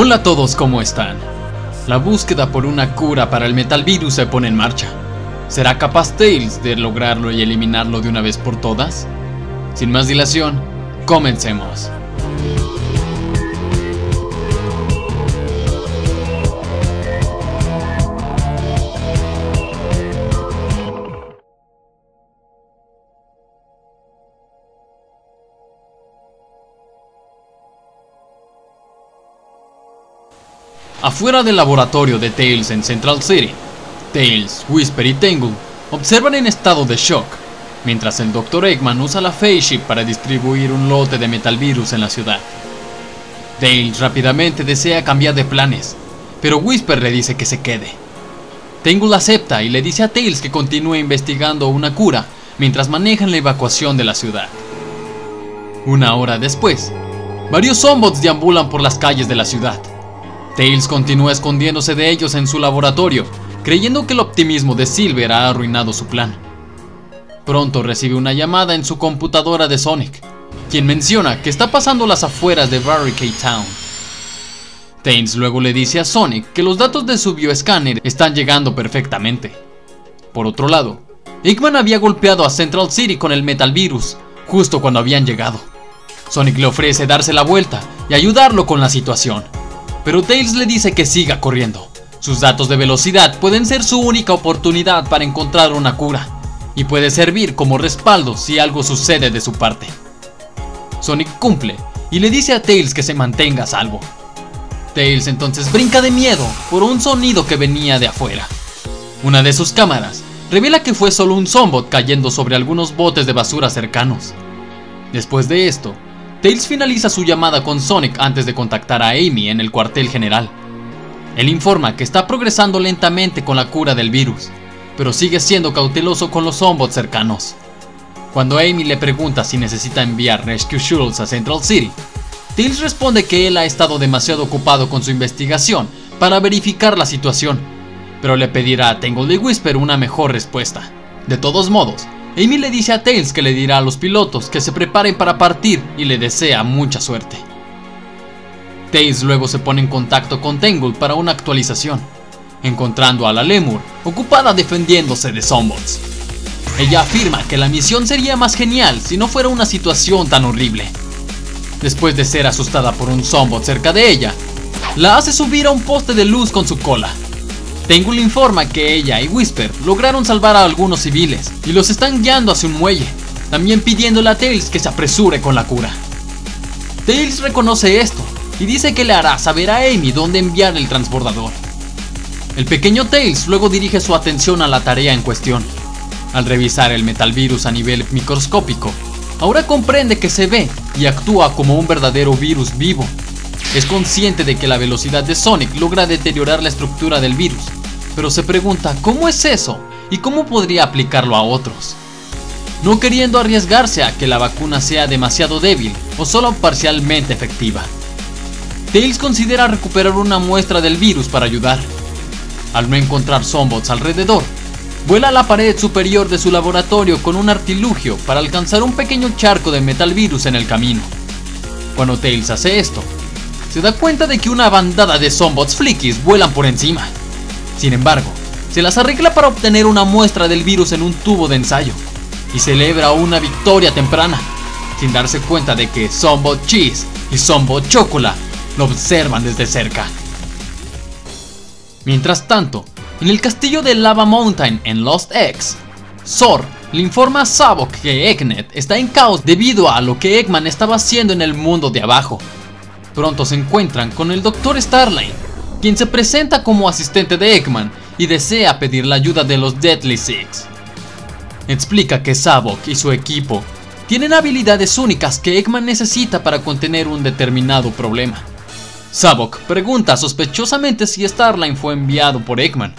Hola a todos, ¿cómo están? La búsqueda por una cura para el Metal Virus se pone en marcha. ¿Será capaz Tails de lograrlo y eliminarlo de una vez por todas? Sin más dilación, comencemos. Afuera del laboratorio de Tails en Central City, Tails, Whisper y Tangle observan en estado de shock, mientras el Dr. Eggman usa la Face Ship para distribuir un lote de Metal Virus en la ciudad. Tails rápidamente desea cambiar de planes, pero Whisper le dice que se quede. Tangle acepta y le dice a Tails que continúe investigando una cura mientras manejan la evacuación de la ciudad. Una hora después, varios zombots deambulan por las calles de la ciudad. Tails continúa escondiéndose de ellos en su laboratorio, creyendo que el optimismo de Silver ha arruinado su plan. Pronto recibe una llamada en su computadora de Sonic, quien menciona que está pasando las afueras de Barricade Town. Tails luego le dice a Sonic que los datos de su bioescáner están llegando perfectamente. Por otro lado, Eggman había golpeado a Central City con el Metal Virus, justo cuando habían llegado. Sonic le ofrece darse la vuelta y ayudarlo con la situación pero Tails le dice que siga corriendo. Sus datos de velocidad pueden ser su única oportunidad para encontrar una cura, y puede servir como respaldo si algo sucede de su parte. Sonic cumple y le dice a Tails que se mantenga salvo. Tails entonces brinca de miedo por un sonido que venía de afuera. Una de sus cámaras revela que fue solo un zombot cayendo sobre algunos botes de basura cercanos. Después de esto, Tails finaliza su llamada con Sonic antes de contactar a Amy en el cuartel general. Él informa que está progresando lentamente con la cura del virus, pero sigue siendo cauteloso con los zombots cercanos. Cuando Amy le pregunta si necesita enviar Rescue Shuttles a Central City, Tails responde que él ha estado demasiado ocupado con su investigación para verificar la situación, pero le pedirá a Tangle y Whisper una mejor respuesta. De todos modos, Amy le dice a Tails que le dirá a los pilotos que se preparen para partir y le desea mucha suerte. Tails luego se pone en contacto con Tangle para una actualización, encontrando a la Lemur ocupada defendiéndose de Zombots. Ella afirma que la misión sería más genial si no fuera una situación tan horrible. Después de ser asustada por un Zombot cerca de ella, la hace subir a un poste de luz con su cola Tangle informa que ella y Whisper lograron salvar a algunos civiles y los están guiando hacia un muelle, también pidiéndole a Tails que se apresure con la cura. Tails reconoce esto y dice que le hará saber a Amy dónde enviar el transbordador. El pequeño Tails luego dirige su atención a la tarea en cuestión. Al revisar el Metal Virus a nivel microscópico, ahora comprende que se ve y actúa como un verdadero virus vivo. Es consciente de que la velocidad de Sonic logra deteriorar la estructura del virus pero se pregunta cómo es eso y cómo podría aplicarlo a otros. No queriendo arriesgarse a que la vacuna sea demasiado débil o solo parcialmente efectiva. Tails considera recuperar una muestra del virus para ayudar. Al no encontrar zombots alrededor, vuela a la pared superior de su laboratorio con un artilugio para alcanzar un pequeño charco de metal virus en el camino. Cuando Tails hace esto, se da cuenta de que una bandada de zombots flickies vuelan por encima. Sin embargo, se las arregla para obtener una muestra del virus en un tubo de ensayo y celebra una victoria temprana, sin darse cuenta de que Sombo Cheese y Sombo Chocola lo observan desde cerca. Mientras tanto, en el castillo de Lava Mountain en Lost Eggs, Zor le informa a Sabok que Eggnet está en caos debido a lo que Eggman estaba haciendo en el mundo de abajo. Pronto se encuentran con el Dr. Starline, quien se presenta como asistente de Eggman y desea pedir la ayuda de los Deadly Six. Explica que Sabok y su equipo tienen habilidades únicas que Eggman necesita para contener un determinado problema. Sabok pregunta sospechosamente si Starline fue enviado por Eggman.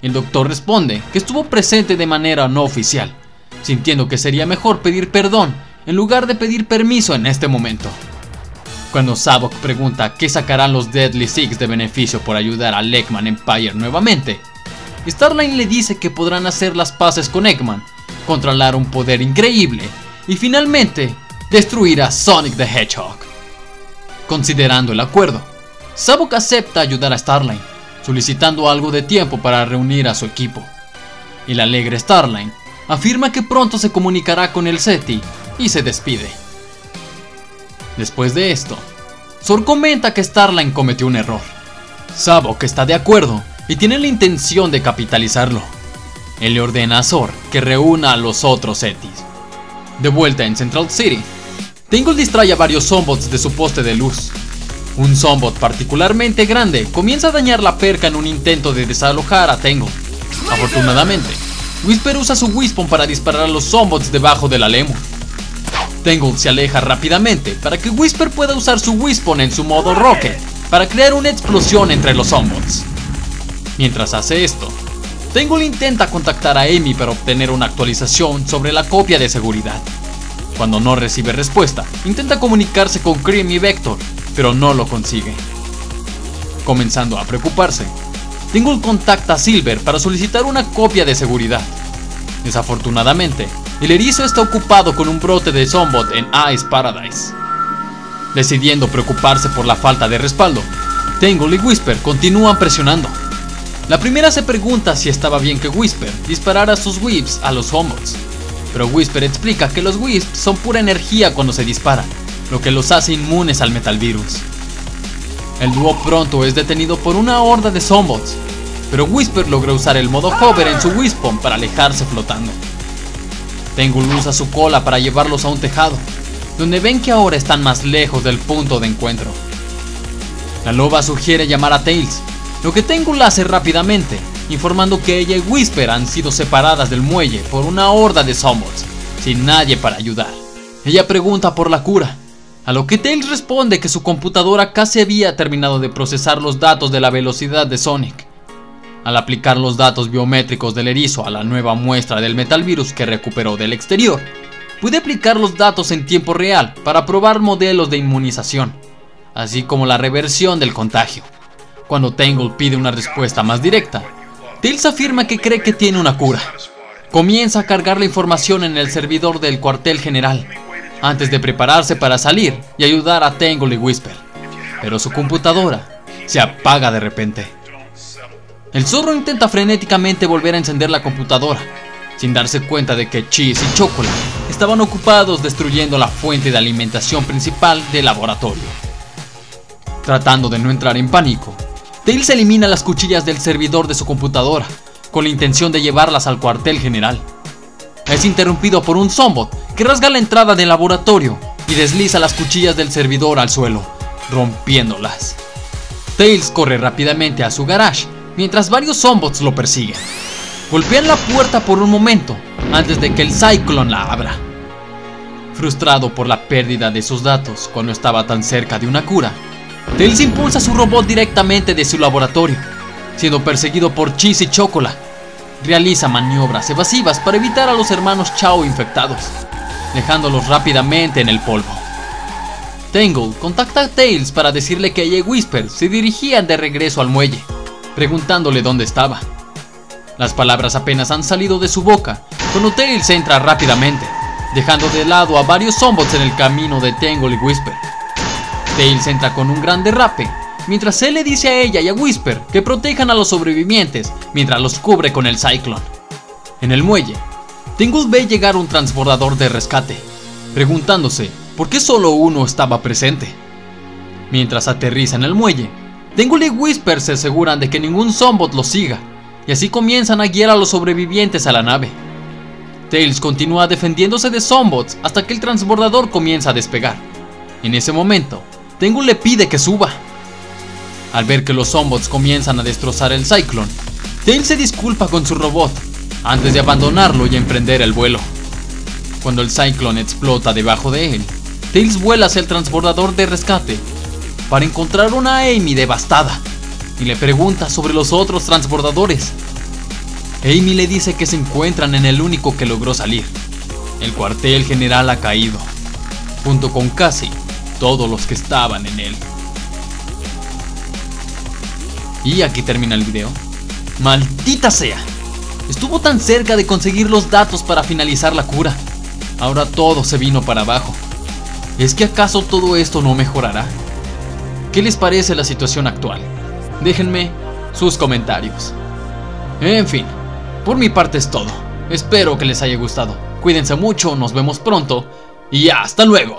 El doctor responde que estuvo presente de manera no oficial, sintiendo que sería mejor pedir perdón en lugar de pedir permiso en este momento. Cuando Sabok pregunta qué sacarán los Deadly Six de beneficio por ayudar a Eggman Empire nuevamente, Starline le dice que podrán hacer las paces con Eggman, controlar un poder increíble y finalmente destruir a Sonic the Hedgehog. Considerando el acuerdo, Sabok acepta ayudar a Starline, solicitando algo de tiempo para reunir a su equipo. La alegre Starline afirma que pronto se comunicará con el SETI y se despide. Después de esto, Zor comenta que Starline cometió un error. Sabok está de acuerdo y tiene la intención de capitalizarlo. Él le ordena a Zor que reúna a los otros Setis. De vuelta en Central City, Tingle distrae a varios zombots de su poste de luz. Un zombot particularmente grande comienza a dañar la perca en un intento de desalojar a Tangle. Afortunadamente, Whisper usa su Wispon para disparar a los zombots debajo de la. Tangle se aleja rápidamente para que Whisper pueda usar su Wispon en su modo Rocket para crear una explosión entre los zombots. Mientras hace esto, Tangle intenta contactar a Amy para obtener una actualización sobre la copia de seguridad. Cuando no recibe respuesta, intenta comunicarse con Cream y Vector, pero no lo consigue. Comenzando a preocuparse, Tingle contacta a Silver para solicitar una copia de seguridad. Desafortunadamente, el erizo está ocupado con un brote de Zombot en Ice Paradise. Decidiendo preocuparse por la falta de respaldo, Tingle y Whisper continúan presionando. La primera se pregunta si estaba bien que Whisper disparara sus whips a los Zombots, pero Whisper explica que los Wisps son pura energía cuando se disparan, lo que los hace inmunes al Metal Virus. El dúo pronto es detenido por una horda de Zombots, pero Whisper logra usar el modo hover en su Wispon para alejarse flotando. Tengu usa su cola para llevarlos a un tejado, donde ven que ahora están más lejos del punto de encuentro. La loba sugiere llamar a Tails, lo que Tengu hace rápidamente, informando que ella y Whisper han sido separadas del muelle por una horda de Zombots, sin nadie para ayudar. Ella pregunta por la cura, a lo que Tails responde que su computadora casi había terminado de procesar los datos de la velocidad de Sonic. Al aplicar los datos biométricos del erizo a la nueva muestra del Metal Virus que recuperó del exterior, pude aplicar los datos en tiempo real para probar modelos de inmunización, así como la reversión del contagio. Cuando Tangle pide una respuesta más directa, Tails afirma que cree que tiene una cura. Comienza a cargar la información en el servidor del cuartel general, antes de prepararse para salir y ayudar a Tangle y Whisper. Pero su computadora se apaga de repente. El zorro intenta frenéticamente volver a encender la computadora, sin darse cuenta de que Cheese y Chocolate estaban ocupados destruyendo la fuente de alimentación principal del laboratorio. Tratando de no entrar en pánico, Tails elimina las cuchillas del servidor de su computadora, con la intención de llevarlas al cuartel general. Es interrumpido por un Zombot que rasga la entrada del laboratorio y desliza las cuchillas del servidor al suelo, rompiéndolas. Tails corre rápidamente a su garage mientras varios Zombots lo persiguen. Golpean la puerta por un momento antes de que el Cyclone la abra. Frustrado por la pérdida de sus datos cuando estaba tan cerca de una cura, Tails impulsa su robot directamente de su laboratorio, siendo perseguido por Cheese y Chocola. Realiza maniobras evasivas para evitar a los hermanos Chao infectados, dejándolos rápidamente en el polvo. Tangle contacta a Tails para decirle que ella y Whisper se dirigían de regreso al muelle, preguntándole dónde estaba. Las palabras apenas han salido de su boca cuando Tails entra rápidamente, dejando de lado a varios zombots en el camino de Tangle y Whisper. Tails entra con un gran derrape, mientras él le dice a ella y a Whisper que protejan a los sobrevivientes mientras los cubre con el Cyclone. En el muelle, Tangle ve llegar un transbordador de rescate, preguntándose por qué solo uno estaba presente. Mientras aterriza en el muelle, Tangle y Whisper se aseguran de que ningún Zombot los siga, y así comienzan a guiar a los sobrevivientes a la nave. Tails continúa defendiéndose de Zombots hasta que el transbordador comienza a despegar. En ese momento, Tangle le pide que suba. Al ver que los Zombots comienzan a destrozar el Cyclone, Tails se disculpa con su robot antes de abandonarlo y emprender el vuelo. Cuando el Cyclone explota debajo de él, Tails vuela hacia el transbordador de rescate para encontrar una Amy devastada y le pregunta sobre los otros transbordadores. Amy le dice que se encuentran en el único que logró salir. El cuartel general ha caído, junto con casi todos los que estaban en él. Y aquí termina el video. ¡Maldita sea! Estuvo tan cerca de conseguir los datos para finalizar la cura. Ahora todo se vino para abajo. ¿Es que acaso todo esto no mejorará? ¿Qué les parece la situación actual? Déjenme sus comentarios. En fin, por mi parte es todo. Espero que les haya gustado. Cuídense mucho, nos vemos pronto y hasta luego.